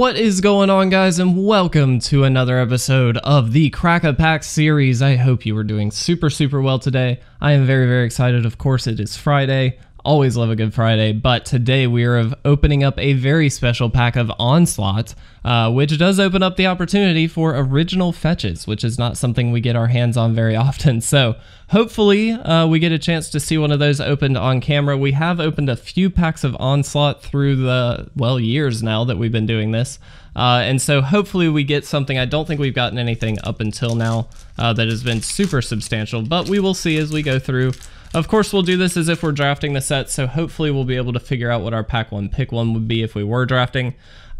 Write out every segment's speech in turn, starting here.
What is going on, guys, and welcome to another episode of the Crack a Pack series. I hope you are doing super, super well today. I am very, very excited. Of course, it is Friday. Always love a good Friday, but today we are opening up a very special pack of Onslaught, uh, which does open up the opportunity for original fetches, which is not something we get our hands on very often. So hopefully uh, we get a chance to see one of those opened on camera. We have opened a few packs of Onslaught through the, well, years now that we've been doing this. Uh, and so hopefully we get something. I don't think we've gotten anything up until now uh, that has been super substantial, but we will see as we go through. Of course, we'll do this as if we're drafting the set, so hopefully we'll be able to figure out what our pack one pick one would be if we were drafting.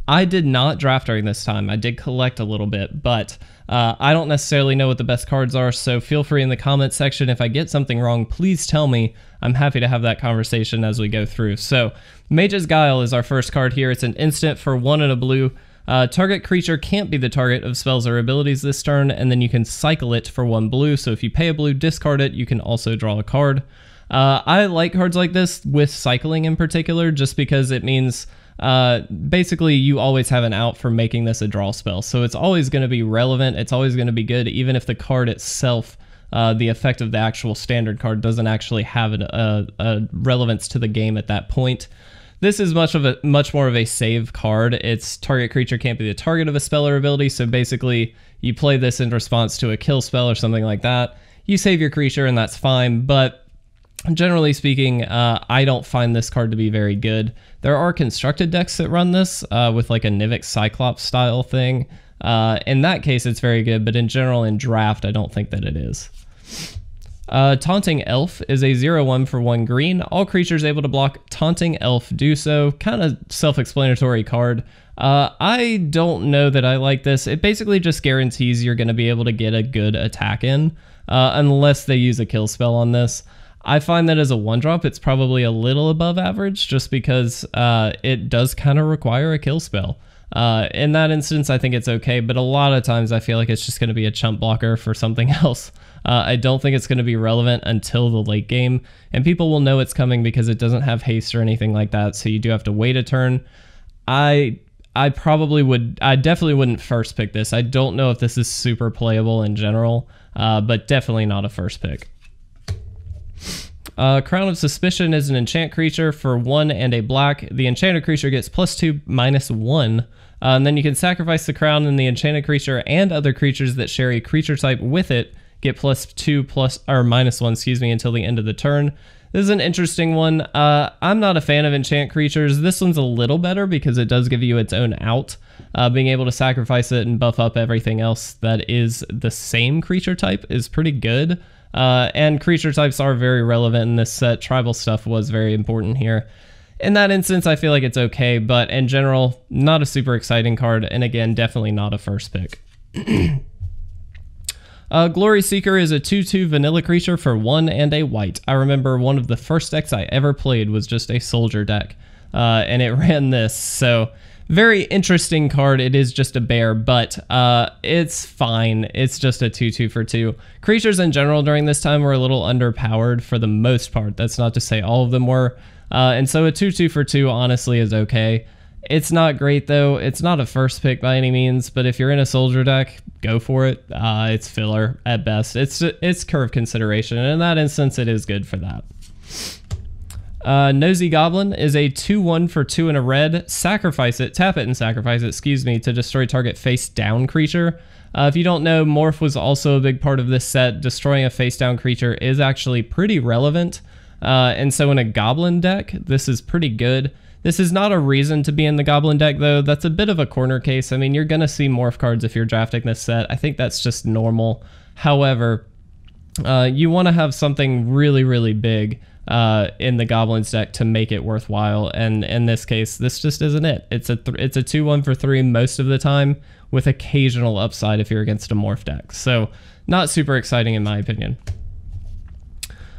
I did not draft during this time. I did collect a little bit, but uh, I don't necessarily know what the best cards are, so feel free in the comment section. If I get something wrong, please tell me. I'm happy to have that conversation as we go through. So, Mage's Guile is our first card here. It's an instant for one and a blue. Uh, target creature can't be the target of spells or abilities this turn, and then you can cycle it for one blue. So if you pay a blue, discard it, you can also draw a card. Uh, I like cards like this with cycling in particular, just because it means uh, basically you always have an out for making this a draw spell. So it's always going to be relevant. It's always going to be good, even if the card itself, uh, the effect of the actual standard card, doesn't actually have a, a relevance to the game at that point. This is much of a much more of a save card. Its target creature can't be the target of a spell or ability, so basically you play this in response to a kill spell or something like that. You save your creature and that's fine, but generally speaking, uh, I don't find this card to be very good. There are constructed decks that run this uh, with like a Nivix Cyclops style thing. Uh, in that case, it's very good, but in general, in draft, I don't think that it is. Uh, Taunting Elf is a 0-1 for 1 green. All creatures able to block Taunting Elf do so. Kind of self-explanatory card. Uh, I don't know that I like this. It basically just guarantees you're going to be able to get a good attack in, uh, unless they use a kill spell on this. I find that as a one drop, it's probably a little above average just because uh, it does kind of require a kill spell. Uh, in that instance, I think it's okay, but a lot of times I feel like it's just going to be a chump blocker for something else. Uh, I don't think it's going to be relevant until the late game, and people will know it's coming because it doesn't have haste or anything like that, so you do have to wait a turn. I I probably would, I definitely wouldn't first pick this. I don't know if this is super playable in general, uh, but definitely not a first pick. Uh, Crown of Suspicion is an enchant creature for one and a black. The enchanted creature gets plus two, minus one. Uh, and then you can sacrifice the crown, and the enchanted creature and other creatures that share a creature type with it get plus two, plus or minus one, excuse me, until the end of the turn. This is an interesting one. Uh, I'm not a fan of enchant creatures. This one's a little better because it does give you its own out. Uh, being able to sacrifice it and buff up everything else that is the same creature type is pretty good. Uh, and creature types are very relevant in this set. Tribal stuff was very important here. In that instance, I feel like it's okay, but in general, not a super exciting card, and again, definitely not a first pick. uh, Glory Seeker is a 2-2 vanilla creature for 1 and a white. I remember one of the first decks I ever played was just a soldier deck, uh, and it ran this, so very interesting card. It is just a bear, but uh, it's fine. It's just a 2-2 for 2. Creatures in general during this time were a little underpowered for the most part. That's not to say all of them were. Uh, and so a 2-2 for 2 honestly is okay. It's not great though. It's not a first pick by any means, but if you're in a soldier deck, go for it. Uh, it's filler at best. It's it's curve consideration, and in that instance, it is good for that. Uh, Nosy Goblin is a 2-1 for 2 and a red. Sacrifice it, tap it and sacrifice it, excuse me, to destroy target face down creature. Uh, if you don't know, Morph was also a big part of this set. Destroying a face down creature is actually pretty relevant. Uh, and so in a Goblin deck, this is pretty good. This is not a reason to be in the Goblin deck, though. That's a bit of a corner case. I mean, you're going to see Morph cards if you're drafting this set. I think that's just normal. However, uh, you want to have something really, really big uh, in the goblins deck to make it worthwhile. And in this case, this just isn't it. It's a it's a two one for three most of the time, with occasional upside if you're against a morph deck. So not super exciting in my opinion.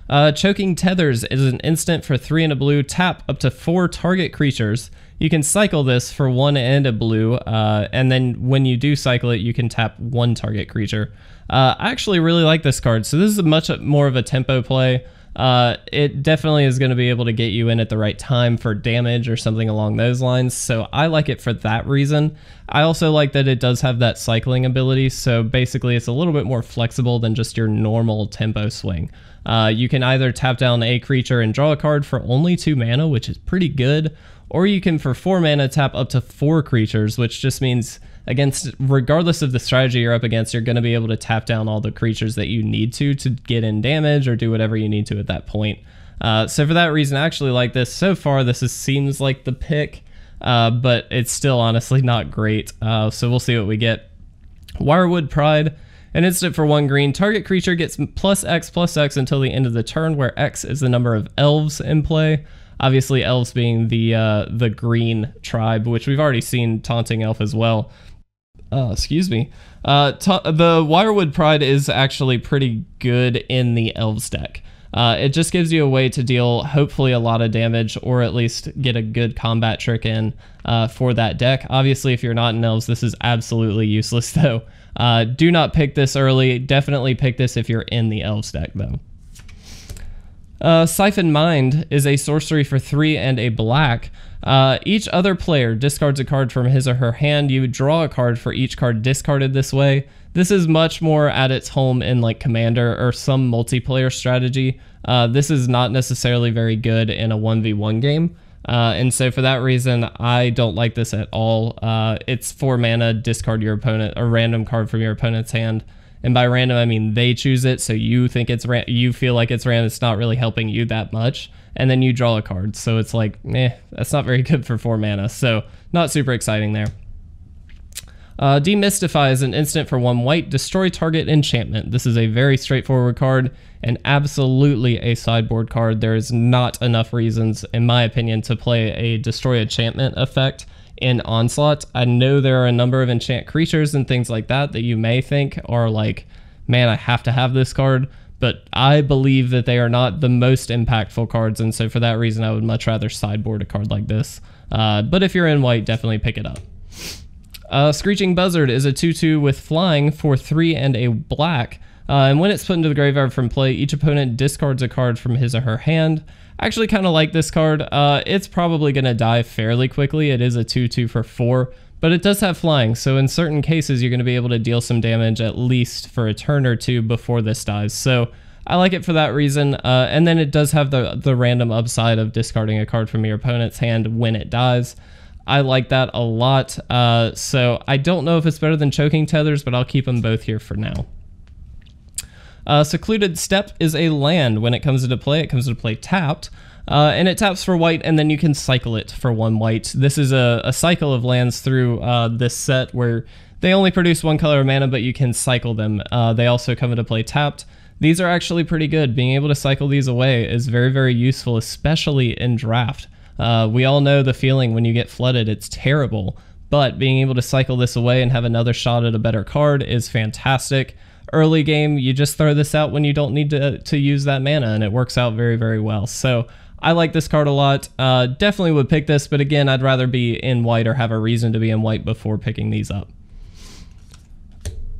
Uh, Choking Tethers is an instant for three and a blue. Tap up to four target creatures. You can cycle this for one and a blue, uh, and then when you do cycle it, you can tap one target creature. Uh, I actually really like this card. So this is much more of a tempo play. Uh, it definitely is going to be able to get you in at the right time for damage or something along those lines. So I like it for that reason. I also like that it does have that cycling ability. So basically, it's a little bit more flexible than just your normal tempo swing. Uh, you can either tap down a creature and draw a card for only two mana, which is pretty good, or you can for four mana tap up to four creatures, which just means against regardless of the strategy you're up against, you're going to be able to tap down all the creatures that you need to to get in damage or do whatever you need to at that point. Uh, so for that reason, I actually like this. So far, this is, seems like the pick, uh, but it's still honestly not great. Uh, so we'll see what we get. Wirewood Pride, an instant for one green. Target creature gets plus X plus X until the end of the turn, where X is the number of elves in play. Obviously, elves being the uh, the green tribe, which we've already seen taunting elf as well. Uh, excuse me. Uh, the Wirewood Pride is actually pretty good in the Elves deck. Uh, it just gives you a way to deal hopefully a lot of damage or at least get a good combat trick in uh, for that deck. Obviously, if you're not in Elves, this is absolutely useless though. Uh, do not pick this early. Definitely pick this if you're in the Elves deck though. Uh, Siphon Mind is a sorcery for three and a black. Uh, each other player discards a card from his or her hand. You draw a card for each card discarded this way. This is much more at its home in like Commander or some multiplayer strategy. Uh, this is not necessarily very good in a 1v1 game. Uh, and so for that reason, I don't like this at all. Uh, it's four mana, discard your opponent, a random card from your opponent's hand. And by random, I mean they choose it, so you think it's ran- you feel like it's random. It's not really helping you that much, and then you draw a card. So it's like, eh, that's not very good for four mana. So not super exciting there. Uh, Demystify is an instant for one white, destroy target enchantment. This is a very straightforward card and absolutely a sideboard card. There is not enough reasons, in my opinion, to play a destroy enchantment effect in Onslaught. I know there are a number of enchant creatures and things like that that you may think are like, man, I have to have this card. But I believe that they are not the most impactful cards, and so for that reason, I would much rather sideboard a card like this. Uh, but if you're in white, definitely pick it up. Uh, Screeching Buzzard is a 2-2 with flying for 3 and a black. Uh, and when it's put into the graveyard from play, each opponent discards a card from his or her hand. I actually kind of like this card. Uh, it's probably going to die fairly quickly. It is a 2-2 for 4, but it does have flying, so in certain cases you're going to be able to deal some damage at least for a turn or two before this dies. So I like it for that reason, uh, and then it does have the, the random upside of discarding a card from your opponent's hand when it dies. I like that a lot, uh, so I don't know if it's better than Choking Tethers, but I'll keep them both here for now. Uh, Secluded Steppe is a land. When it comes into play, it comes into play tapped. Uh, and it taps for white, and then you can cycle it for one white. This is a, a cycle of lands through uh, this set where they only produce one color of mana, but you can cycle them. Uh, they also come into play tapped. These are actually pretty good. Being able to cycle these away is very, very useful, especially in draft. Uh, we all know the feeling when you get flooded, it's terrible. But being able to cycle this away and have another shot at a better card is fantastic early game, you just throw this out when you don't need to, to use that mana, and it works out very, very well. So I like this card a lot. Uh, definitely would pick this, but again, I'd rather be in white or have a reason to be in white before picking these up.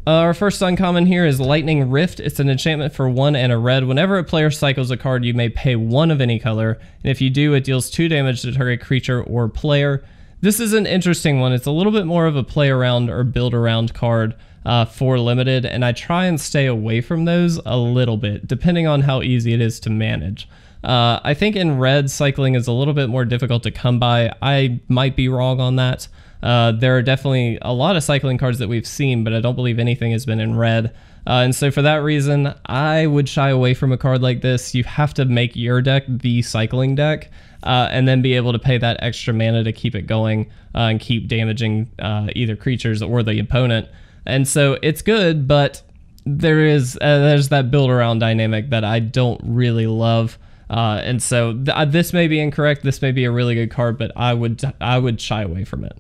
Uh, our first uncommon here is Lightning Rift. It's an enchantment for one and a red. Whenever a player cycles a card, you may pay one of any color, and if you do, it deals two damage to target creature or player. This is an interesting one. It's a little bit more of a play around or build around card uh, for limited, and I try and stay away from those a little bit, depending on how easy it is to manage. Uh, I think in red, cycling is a little bit more difficult to come by. I might be wrong on that. Uh, there are definitely a lot of cycling cards that we've seen, but I don't believe anything has been in red. Uh, and so for that reason, I would shy away from a card like this. You have to make your deck the cycling deck, uh, and then be able to pay that extra mana to keep it going uh, and keep damaging uh, either creatures or the opponent. And so it's good, but there is uh, there's that build around dynamic that I don't really love. Uh, and so th- uh, this may be incorrect. This may be a really good card, but I would I would shy away from it.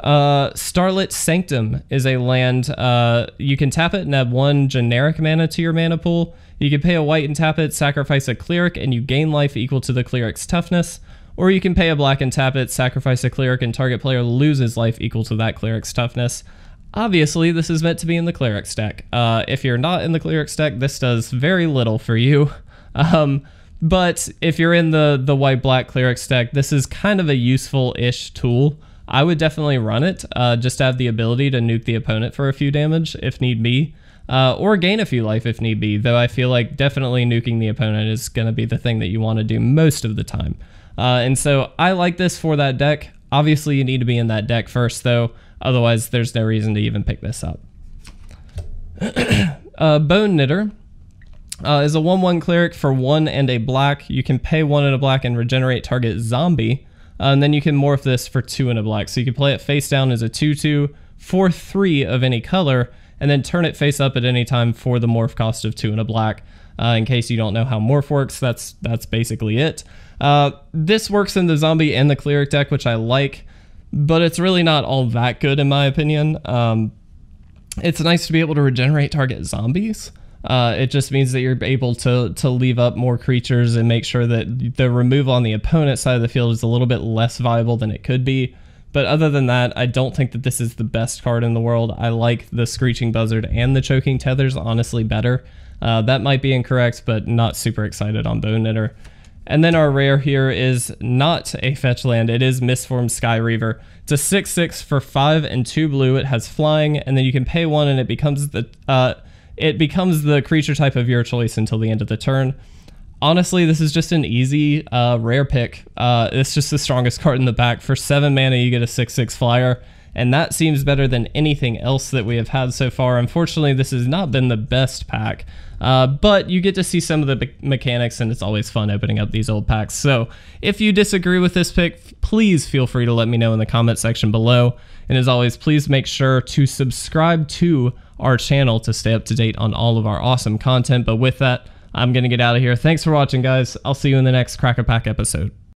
Uh, Starlit Sanctum is a land. Uh, you can tap it and add one generic mana to your mana pool. You can pay a white and tap it, sacrifice a cleric, and you gain life equal to the cleric's toughness. Or you can pay a black and tap it, sacrifice a cleric, and target player loses life equal to that cleric's toughness. Obviously, this is meant to be in the Clerics deck. Uh, if you're not in the Clerics deck, this does very little for you. Um, but if you're in the, the white-black Clerics deck, this is kind of a useful-ish tool. I would definitely run it, uh, just to have the ability to nuke the opponent for a few damage if need be, uh, or gain a few life if need be, though I feel like definitely nuking the opponent is going to be the thing that you want to do most of the time. Uh, and so I like this for that deck. Obviously, you need to be in that deck first, though. Otherwise, there's no reason to even pick this up. uh, Bone Knitter uh, is a 1-1 cleric for 1 and a black. You can pay 1 and a black and regenerate target zombie. Uh, and then you can morph this for 2 and a black. So you can play it face down as a 2-2 for 3 of any color, and then turn it face up at any time for the morph cost of 2 and a black. Uh, in case you don't know how morph works, that's that's basically it. Uh, this works in the zombie and the cleric deck, which I like, but it's really not all that good in my opinion. Um, it's nice to be able to regenerate target zombies. Uh, it just means that you're able to to leave up more creatures and make sure that the removal on the opponent side of the field is a little bit less viable than it could be. But other than that, I don't think that this is the best card in the world. I like the Screeching Buzzard and the Choking Tethers honestly better. Uh, that might be incorrect, but not super excited on Bone Knitter. And then our rare here is not a fetch land. It is Mistform Skyreaver. It's a 6-6 for 5 and 2 blue. It has flying, and then you can pay 1 and it becomes the uh, it becomes the creature type of your choice until the end of the turn. Honestly, this is just an easy uh, rare pick. Uh, it's just the strongest card in the back. For 7 mana, you get a 6-6 flyer and that seems better than anything else that we have had so far. Unfortunately, this has not been the best pack, uh, but you get to see some of the mechanics, and it's always fun opening up these old packs. So if you disagree with this pick, please feel free to let me know in the comment section below. And as always, please make sure to subscribe to our channel to stay up to date on all of our awesome content. But with that, I'm going to get out of here. Thanks for watching, guys. I'll see you in the next Crack a Pack episode.